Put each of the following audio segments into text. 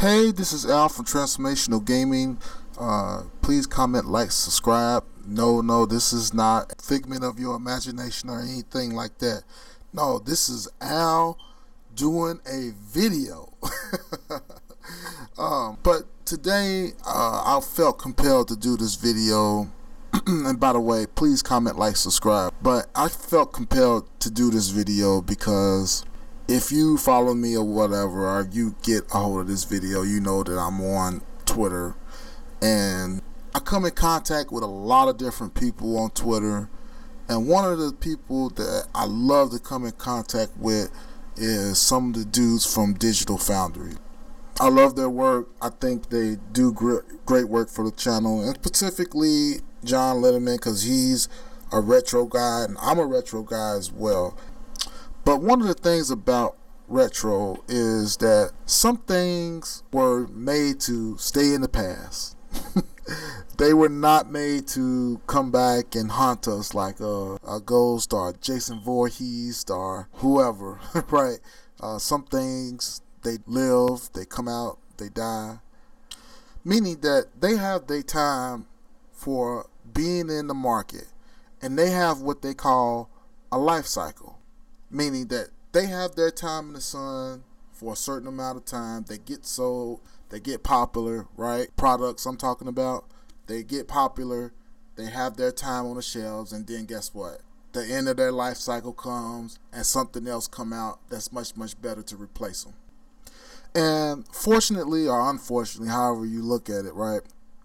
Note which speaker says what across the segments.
Speaker 1: Hey, this is Al from Transformational Gaming. Uh, please comment, like, subscribe. No, no, this is not a figment of your imagination or anything like that. No, this is Al doing a video. um, but today, uh, I felt compelled to do this video. and by the way, please comment, like, subscribe. But I felt compelled to do this video because if you follow me or whatever, or you get a hold of this video, you know that I'm on Twitter and I come in contact with a lot of different people on Twitter. And one of the people that I love to come in contact with is some of the dudes from Digital Foundry. I love their work. I think they do great work for the channel, and specifically John Linneman because he's a retro guy, and I'm a retro guy as well. But one of the things about retro is that some things were made to stay in the past. they were not made to come back and haunt us like a, a ghost or Jason Voorhees or whoever, right? Uh, some things they live, they come out, they die. Meaning that they have their time for being in the market and they have what they call a life cycle meaning that they have their time in the sun for a certain amount of time. They get sold, they get popular, right? Products I'm talking about, they get popular, they have their time on the shelves, and then guess what? The end of their life cycle comes, and something else come out that's much much better to replace them. And fortunately or unfortunately, however you look at it, right?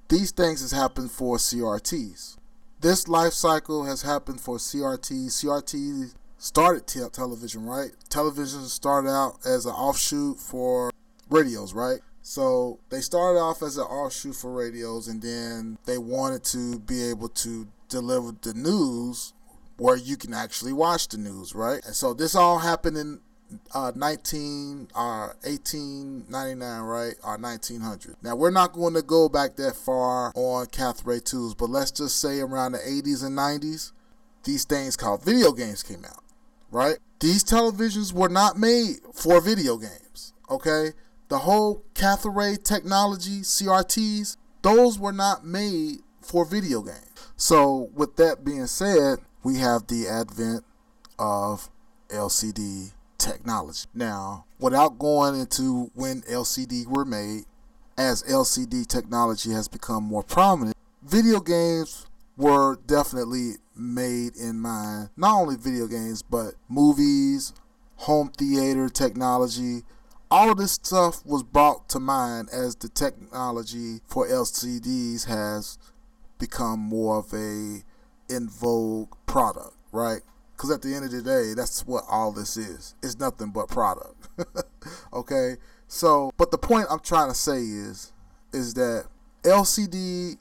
Speaker 1: These things has happened for CRTs. This life cycle has happened for CRTs. CRTs started te- television, right? Television started out as an offshoot for radios, right? So they started off as an offshoot for radios, and then they wanted to be able to deliver the news where you can actually watch the news, right? And so this all happened in uh, 19 uh, 1899 right or 1900 now we're not going to go back that far on cathode tubes but let's just say around the 80s and 90s these things called video games came out right? These televisions were not made for video games, okay? The whole cathode ray technology, CRTs, those were not made for video games. So, with that being said, we have the advent of LCD technology. Now, without going into when LCD were made, as LCD technology has become more prominent, video games were definitely made in mind. Not only video games, but movies, home theater technology. All this stuff was brought to mind as the technology for LCDs has become more of a in vogue product, right? Because at the end of the day, that's what all this is. It's nothing but product. okay? So, but the point I'm trying to say is, is that LCD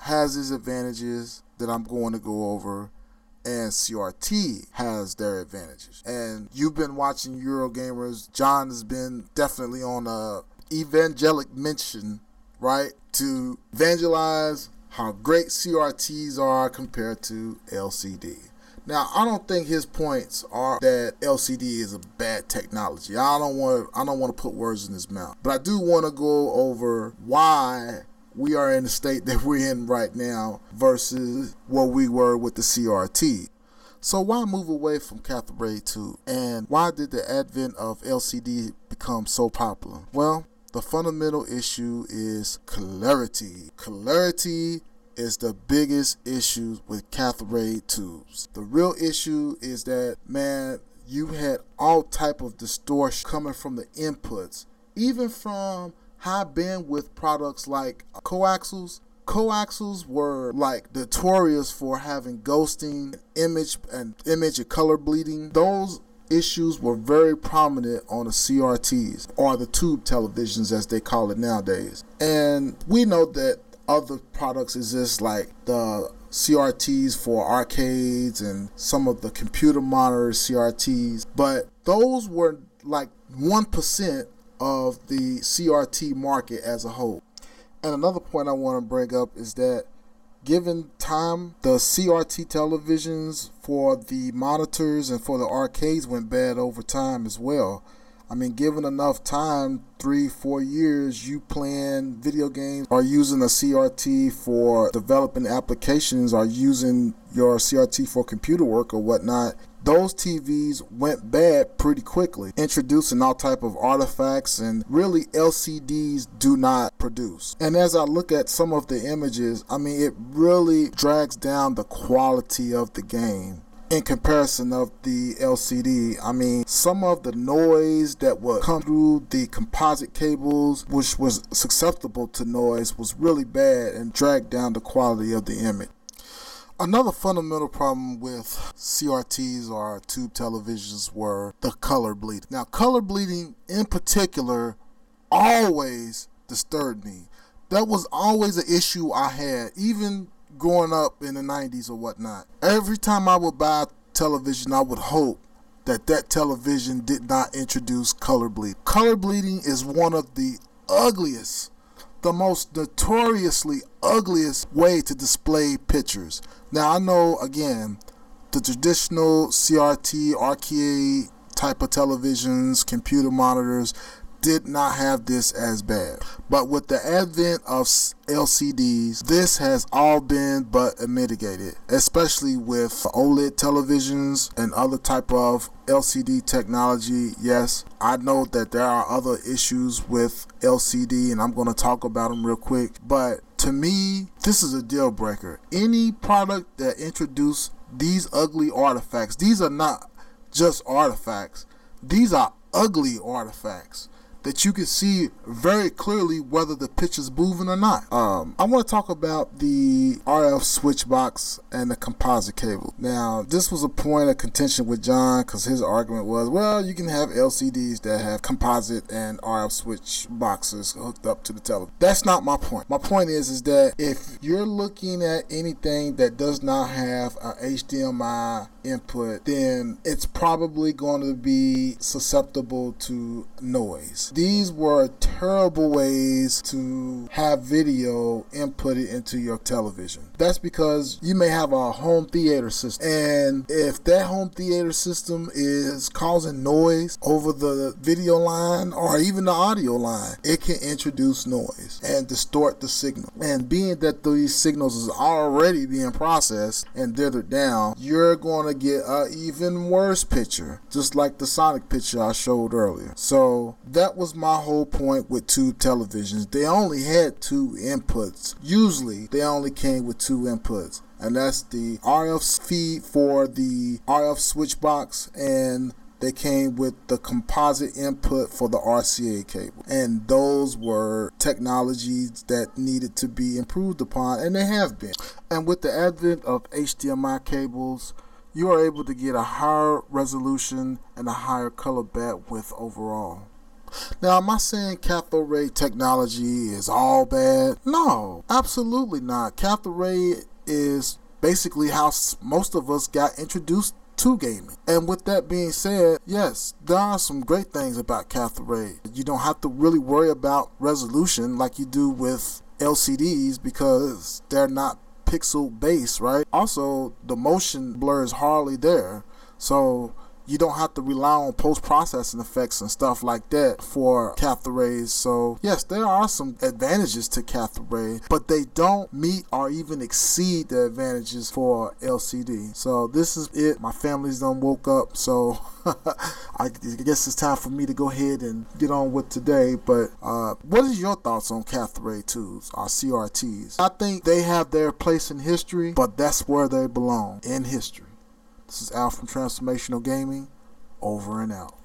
Speaker 1: has its advantages that I'm going to go over, and CRT has their advantages. And you've been watching Eurogamers. John has been definitely on a evangelic mention, right, to evangelize how great CRTs are compared to LCD. Now, I don't think his points are that LCD is a bad technology. I don't want I don't want to put words in his mouth. But I do want to go over why we are in the state that we're in right now versus what we were with the CRT. So why move away from cathode ray tube? And why did the advent of LCD become so popular? Well, the fundamental issue is clarity. Clarity is the biggest issue with cathode ray tubes. The real issue is that man, you had all type of distortion coming from the inputs, even from high bandwidth products like coaxials. Coaxials were like notorious for having ghosting image and image and color bleeding. Those issues were very prominent on the CRTs or the tube televisions as they call it nowadays. And we know that other products exist like the CRTs for arcades and some of the computer monitor CRTs but those were like 1% of the CRT market as a whole. And another point I want to bring up is that given time, the CRT televisions for the monitors and for the arcades went bad over time as well. I mean, given enough time, three, four years, you playing video games or using a CRT for developing applications or using your CRT for computer work or whatnot, those TVs went bad pretty quickly, introducing all type of artifacts and really LCDs do not produce. And as I look at some of the images, I mean it really drags down the quality of the game in comparison of the LCD. I mean, some of the noise that would come through the composite cables, which was susceptible to noise, was really bad and dragged down the quality of the image. Another fundamental problem with CRTs or tube televisions were the color bleeding. Now, color bleeding in particular always disturbed me. That was always an issue I had, even growing up in the 90s or whatnot. Every time I would buy a television, I would hope that that television did not introduce color bleeding. Color bleeding is one of the ugliest the most notoriously ugliest way to display pictures. Now I know again the traditional CRT, RCA type of televisions, computer monitors, did not have this as bad. But with the advent of LCDs, this has all been but mitigated, especially with OLED televisions and other type of LCD technology. Yes, I know that there are other issues with LCD and I'm going to talk about them real quick, but to me, this is a deal breaker. Any product that introduces these ugly artifacts, these are not just artifacts. These are ugly artifacts that you can see very clearly whether the pitch is moving or not. Um, I want to talk about the RF switch box and the composite cable. Now, this was a point of contention with John because his argument was, well, you can have LCDs that have composite and RF switch boxes hooked up to the television. That's not my point. My point is, is that if you're looking at anything that does not have a HDMI input, then it's probably going to be susceptible to noise. These were terrible ways to have video inputted into your television. That's because you may have a home theater system, and if that home theater system is causing noise over the video line or even the audio line, it can introduce noise and distort the signal. And being that these signals is already being processed and dithered down, you're going to get an even worse picture, just like the Sonic picture I showed earlier. So that was was my whole point with tube televisions. They only had two inputs. Usually, they only came with two inputs, and that's the RF feed for the RF switch box and they came with the composite input for the RCA cable. And those were technologies that needed to be improved upon, and they have been. And with the advent of HDMI cables, you are able to get a higher resolution and a higher color bandwidth overall. Now, am I saying cathode ray technology is all bad? No, absolutely not. Cathode ray is basically how most of us got introduced to gaming. And with that being said, yes, there are some great things about cathode ray. You don't have to really worry about resolution like you do with LCDs because they're not pixel based, right? Also, the motion blur is hardly there. So you don't have to rely on post processing effects and stuff like that for cathode rays. So, yes, there are some advantages to cathode ray, but they don't meet or even exceed the advantages for LCD. So, this is it. My family's done woke up, so I guess it's time for me to go ahead and get on with today. But uh, what is your thoughts on cathode ray tubes or CRTs? I think they have their place in history, but that's where they belong in history. This is Al from Transformational Gaming, over and out.